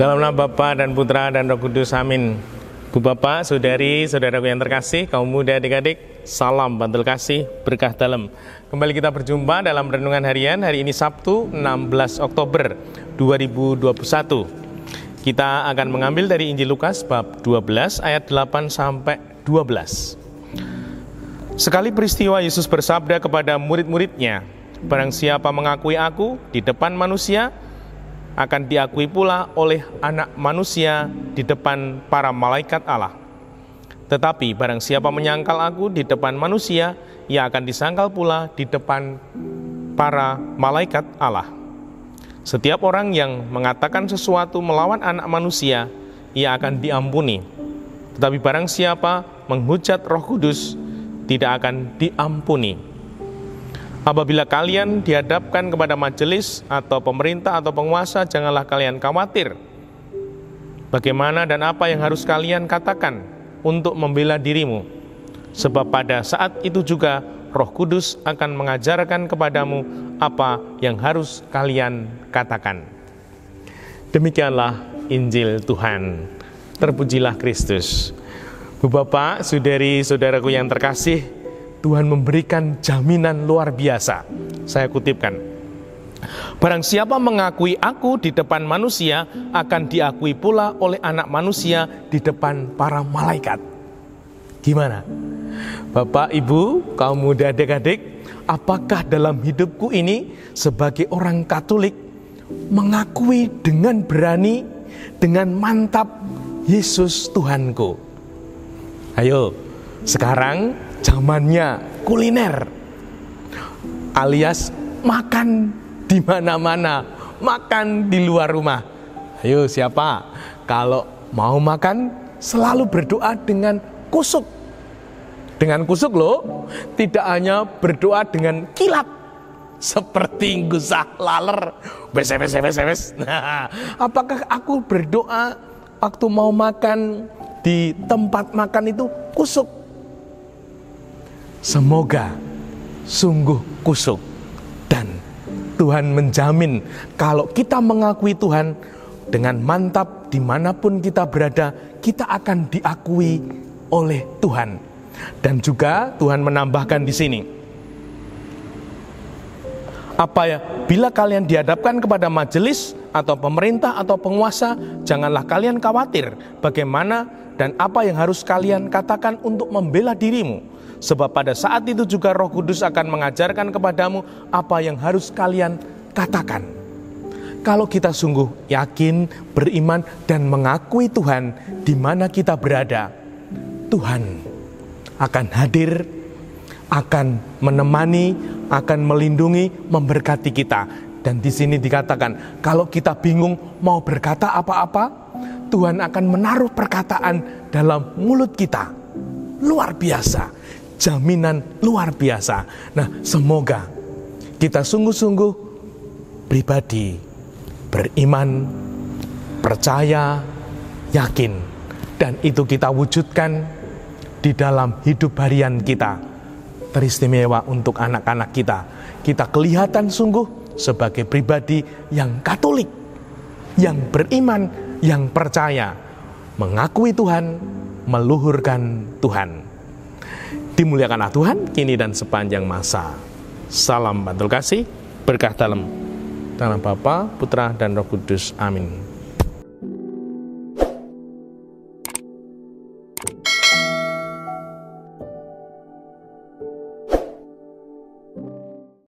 Dalam nama Bapa dan Putra dan Roh Kudus, amin. Bu Bapak, Saudari, Saudaraku yang terkasih, kaum muda adik-adik, salam bantul kasih, berkah dalam. Kembali kita berjumpa dalam renungan harian hari ini Sabtu 16 Oktober 2021. Kita akan mengambil dari Injil Lukas bab 12 ayat 8 sampai 12. Sekali peristiwa Yesus bersabda kepada murid-muridnya, Barang siapa mengakui aku di depan manusia, akan diakui pula oleh anak manusia di depan para malaikat Allah. Tetapi barang siapa menyangkal aku di depan manusia, ia akan disangkal pula di depan para malaikat Allah. Setiap orang yang mengatakan sesuatu melawan anak manusia, ia akan diampuni. Tetapi barang siapa menghujat roh kudus, tidak akan diampuni Apabila kalian dihadapkan kepada majelis atau pemerintah atau penguasa, janganlah kalian khawatir. Bagaimana dan apa yang harus kalian katakan untuk membela dirimu? Sebab pada saat itu juga Roh Kudus akan mengajarkan kepadamu apa yang harus kalian katakan. Demikianlah Injil Tuhan. Terpujilah Kristus. Bapak, saudari, saudaraku yang terkasih, Tuhan memberikan jaminan luar biasa. Saya kutipkan. Barang siapa mengakui aku di depan manusia, akan diakui pula oleh anak manusia di depan para malaikat. Gimana? Bapak, Ibu, kaum muda adik-adik, apakah dalam hidupku ini sebagai orang Katolik mengakui dengan berani, dengan mantap Yesus Tuhanku? Ayo, sekarang zamannya kuliner alias makan di mana-mana, makan di luar rumah. Ayo siapa? Kalau mau makan selalu berdoa dengan kusuk. Dengan kusuk loh, tidak hanya berdoa dengan kilat seperti gusah laler. Bes, bes, bes, bes. Nah, apakah aku berdoa waktu mau makan di tempat makan itu kusuk? Semoga sungguh kusuk dan Tuhan menjamin kalau kita mengakui Tuhan dengan mantap di mana pun kita berada, kita akan diakui oleh Tuhan. Dan juga Tuhan menambahkan di sini, apa ya? Bila kalian dihadapkan kepada majelis atau pemerintah atau penguasa, janganlah kalian khawatir bagaimana dan apa yang harus kalian katakan untuk membela dirimu Sebab pada saat itu juga Roh Kudus akan mengajarkan kepadamu apa yang harus kalian katakan. Kalau kita sungguh yakin, beriman, dan mengakui Tuhan di mana kita berada, Tuhan akan hadir, akan menemani, akan melindungi, memberkati kita. Dan di sini dikatakan, kalau kita bingung mau berkata apa-apa, Tuhan akan menaruh perkataan dalam mulut kita. Luar biasa jaminan luar biasa. Nah, semoga kita sungguh-sungguh pribadi beriman, percaya, yakin, dan itu kita wujudkan di dalam hidup harian kita. Teristimewa untuk anak-anak kita. Kita kelihatan sungguh sebagai pribadi yang Katolik, yang beriman, yang percaya, mengakui Tuhan, meluhurkan Tuhan. Dimuliakanlah Tuhan kini dan sepanjang masa. Salam bantul kasih, berkah dalam. Dalam Bapa, Putra, dan Roh Kudus. Amin.